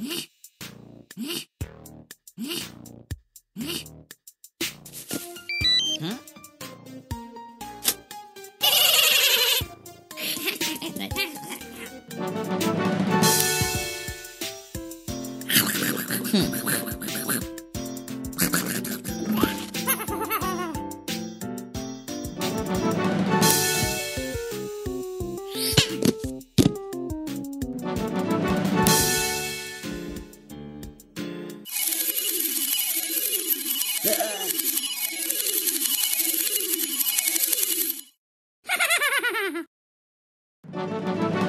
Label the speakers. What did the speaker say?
Speaker 1: Hmm.
Speaker 2: Ha ha ha ha!